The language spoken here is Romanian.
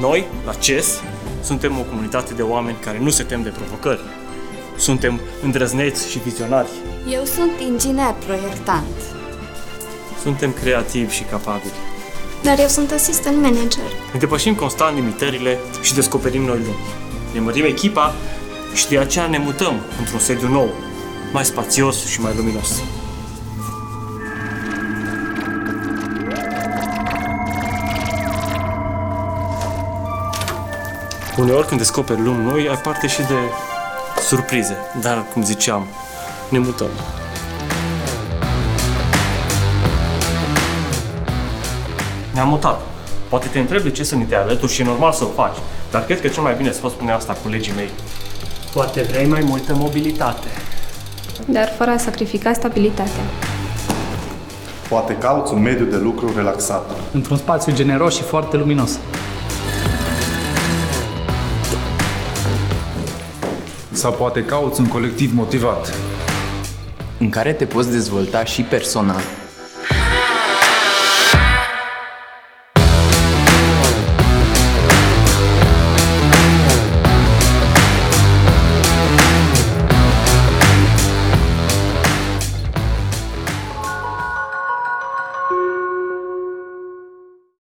Noi, la CES, suntem o comunitate de oameni care nu se tem de provocări. Suntem îndrăzneți și vizionari. Eu sunt inginer proiectant. Suntem creativi și capabili. Dar eu sunt asistent manager. Ne depășim constant limitările și descoperim noi lumi. Ne mărim echipa și de aceea ne mutăm într-un sediu nou, mai spațios și mai luminos. Uneori când descoperi lumi noi, ai parte și de surprize, dar, cum ziceam, ne mutăm. Ne-am mutat. Poate te întrebi de ce să ne te alături și e normal să o faci, dar cred că cel mai bine să vă spune asta colegii mei. Poate vrei mai multă mobilitate. Dar fără a sacrifica stabilitatea. Poate cauți un mediu de lucru relaxat. Într-un spațiu generos și foarte luminos. Sau poate cauți un colectiv motivat. în care te poți dezvolta și personal